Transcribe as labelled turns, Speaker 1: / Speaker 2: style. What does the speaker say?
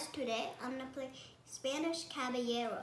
Speaker 1: guys, today I'm gonna play Spanish Caballero.